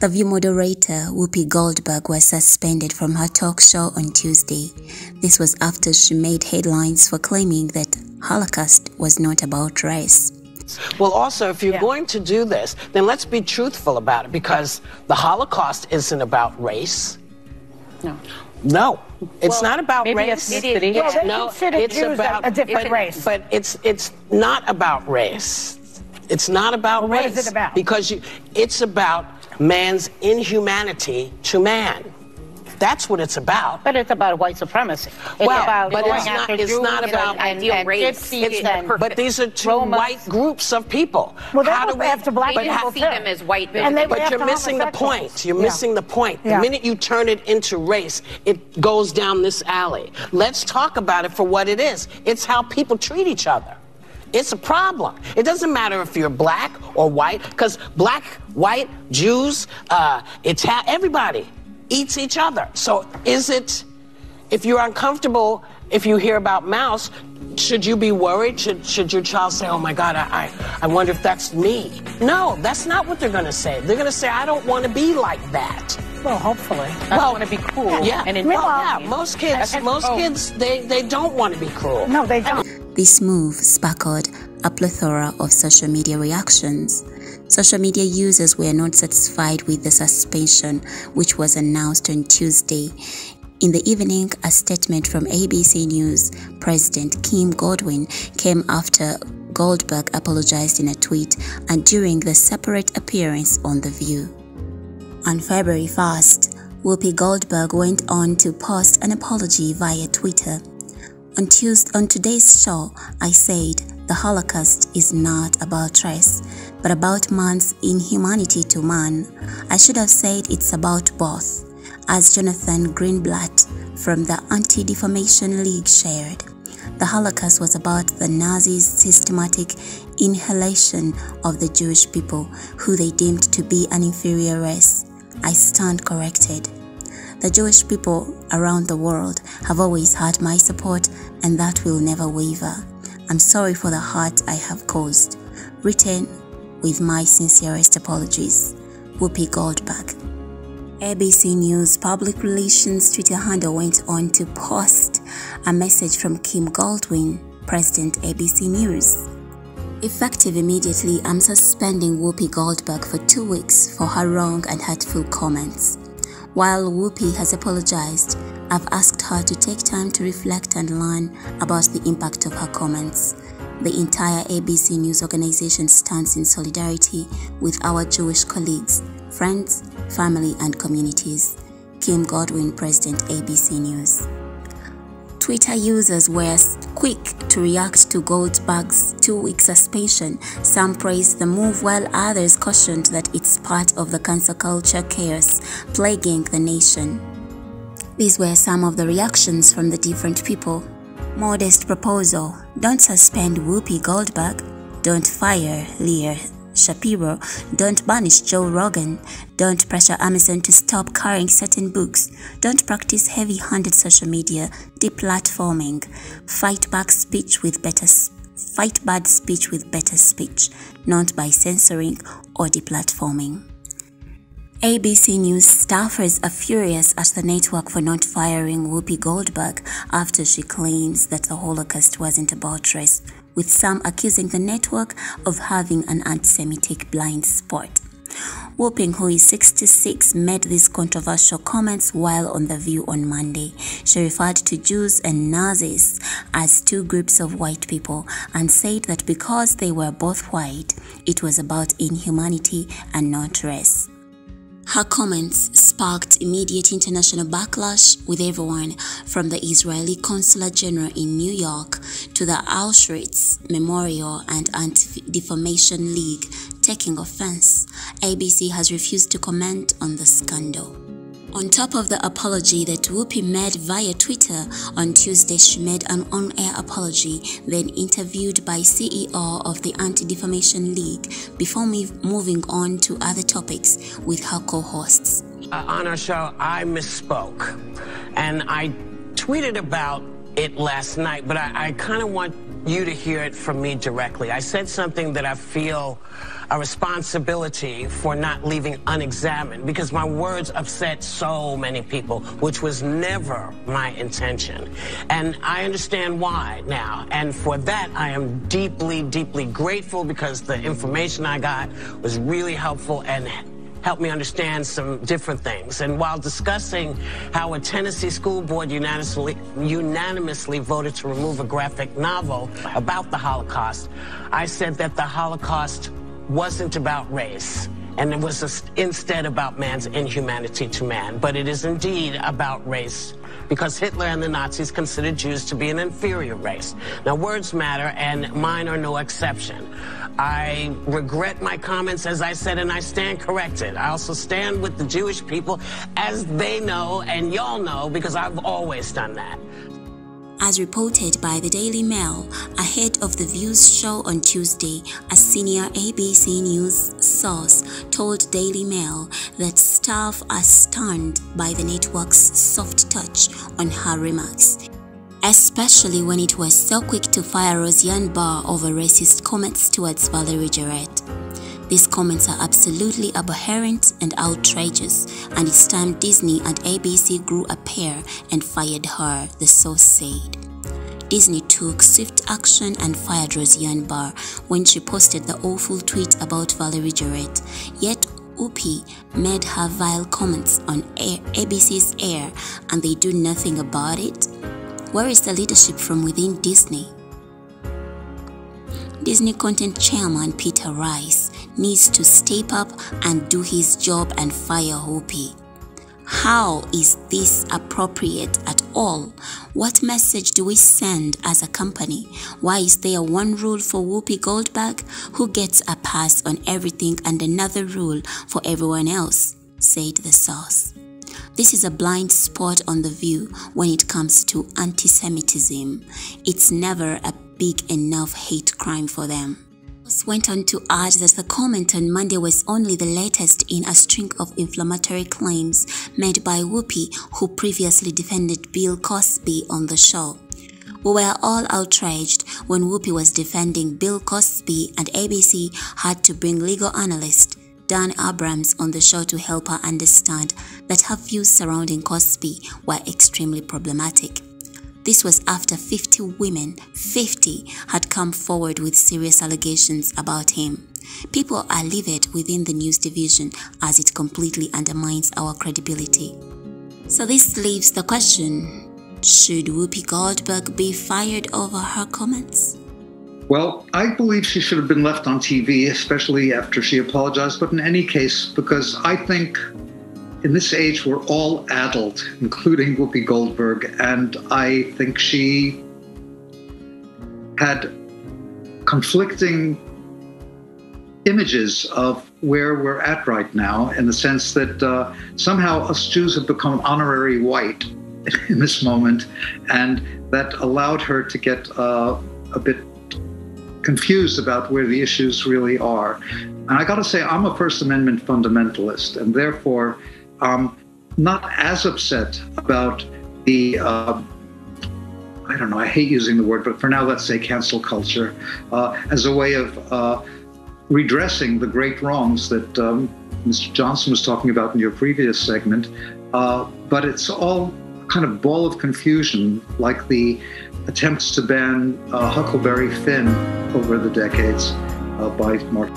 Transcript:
The View moderator Whoopi Goldberg was suspended from her talk show on Tuesday. This was after she made headlines for claiming that Holocaust was not about race. Well, also, if you're yeah. going to do this, then let's be truthful about it because the Holocaust isn't about race. No. No, it's well, not about maybe race. Ethnicity. It's, no, it's Jews about a different but, race. But it's it's not about race. It's not about well, race. What is it about? Because you, it's about man's inhumanity to man. That's what it's about. But it's about white supremacy. It's well, about but it's not, it's Jews not about and, ideal and race. It's, and but these are two Romas. white groups of people. Well, they How do we, after black they people see them as white people. but you're missing the point. You're yeah. missing the point. The yeah. minute you turn it into race, it goes down this alley. Let's talk about it for what it is. It's how people treat each other. It's a problem. It doesn't matter if you're black or white, because black, white, Jews, uh, Italian, everybody eats each other. So is it, if you're uncomfortable, if you hear about Maus, should you be worried? Should, should your child say, oh my God, I, I, I wonder if that's me? No, that's not what they're going to say. They're going to say, I don't want to be like that. Well, hopefully. I well, want to be cool. Yeah, and well, yeah. Most kids, most oh. kids, they, they don't want to be cruel. No, they don't. This move sparkled a plethora of social media reactions. Social media users were not satisfied with the suspension, which was announced on Tuesday. In the evening, a statement from ABC News President Kim Godwin came after Goldberg apologized in a tweet and during the separate appearance on The View. On February 1st, Whoopi Goldberg went on to post an apology via Twitter. On, Tuesday, on today's show, I said the Holocaust is not about race, but about man's inhumanity to man. I should have said it's about both, as Jonathan Greenblatt from the Anti Defamation League shared. The Holocaust was about the Nazis' systematic inhalation of the Jewish people, who they deemed to be an inferior race. I stand corrected. The Jewish people around the world have always had my support, and that will never waver. I'm sorry for the hurt I have caused. Written with my sincerest apologies. Whoopi Goldberg. ABC News public relations Twitter handle went on to post a message from Kim Godwin, President ABC News. Effective immediately, I'm suspending Whoopi Goldberg for two weeks for her wrong and hurtful comments. While Whoopi has apologized, I've asked her to take time to reflect and learn about the impact of her comments. The entire ABC News organization stands in solidarity with our Jewish colleagues, friends, family, and communities. Kim Godwin, President ABC News. Twitter users were quick to react to Goldberg's two-week suspension. Some praised the move while others cautioned that it's part of the cancel culture chaos plaguing the nation. These were some of the reactions from the different people. Modest proposal. Don't suspend Whoopi Goldberg. Don't fire Ilya Shapiro, don't banish Joe Rogan, don't pressure Amazon to stop carrying certain books, don't practice heavy-handed social media, deplatforming, fight back speech with better fight bad speech with better speech, not by censoring or deplatforming. ABC News staffers are furious at the network for not firing Whoopi Goldberg after she claims that the Holocaust wasn't about race with some accusing the network of having an anti-Semitic blind spot. Whoopi, who is 66, made these controversial comments while on The View on Monday. She referred to Jews and Nazis as two groups of white people and said that because they were both white, it was about inhumanity and not race. Her comments sparked immediate international backlash with everyone from the Israeli Consulate General in New York to the Auschwitz Memorial and Anti-Defamation League taking offense. ABC has refused to comment on the scandal. On top of the apology that Whoopi made via Twitter, on Tuesday she made an on-air apology, then interviewed by CEO of the Anti-Defamation League before moving on to other topics with her co-hosts. Uh, on our show, I misspoke, and I tweeted about it last night, but I, I kind of want you to hear it from me directly. I said something that I feel a responsibility for not leaving unexamined because my words upset so many people, which was never my intention. And I understand why now. And for that, I am deeply, deeply grateful because the information I got was really helpful and helped me understand some different things. And while discussing how a Tennessee school board unanimously, unanimously voted to remove a graphic novel about the Holocaust, I said that the Holocaust wasn't about race. And it was instead about man's inhumanity to man. But it is indeed about race because Hitler and the Nazis considered Jews to be an inferior race. Now, words matter, and mine are no exception. I regret my comments, as I said, and I stand corrected. I also stand with the Jewish people as they know, and y'all know, because I've always done that. As reported by the Daily Mail, ahead of the Views show on Tuesday, a senior ABC News source told Daily Mail that staff are stunned by the network's soft touch on her remarks, especially when it was so quick to fire Roseanne Barr over racist comments towards Valerie Jarrett. These comments are absolutely abhorrent and outrageous, and it's time Disney and ABC grew a pair and fired her, the source said. Disney took swift action and fired Roseanne Barr when she posted the awful tweet about Valerie Jarrett, yet Whoopi made her vile comments on air, ABC's air and they do nothing about it? Where is the leadership from within Disney? Disney content chairman Peter Rice needs to step up and do his job and fire Whoopi. How is this appropriate at all? What message do we send as a company? Why is there one rule for Whoopi Goldberg who gets a pass on everything and another rule for everyone else? said the source. This is a blind spot on the view when it comes to anti Semitism. It's never a big enough hate crime for them went on to add that the comment on Monday was only the latest in a string of inflammatory claims made by Whoopi, who previously defended Bill Cosby on the show. We were all outraged when Whoopi was defending Bill Cosby and ABC had to bring legal analyst Dan Abrams on the show to help her understand that her views surrounding Cosby were extremely problematic. This was after 50 women, 50, had come forward with serious allegations about him. People are livid within the news division as it completely undermines our credibility. So this leaves the question, should Whoopi Goldberg be fired over her comments? Well, I believe she should have been left on TV, especially after she apologized. But in any case, because I think in this age, we're all adult, including Whoopi Goldberg, and I think she had conflicting images of where we're at right now, in the sense that uh, somehow us Jews have become honorary white in this moment, and that allowed her to get uh, a bit confused about where the issues really are. And I got to say, I'm a First Amendment fundamentalist, and therefore, um, not as upset about the, uh, I don't know, I hate using the word, but for now, let's say cancel culture uh, as a way of uh, redressing the great wrongs that um, Mr. Johnson was talking about in your previous segment. Uh, but it's all kind of ball of confusion, like the attempts to ban uh, Huckleberry Finn over the decades uh, by Mark.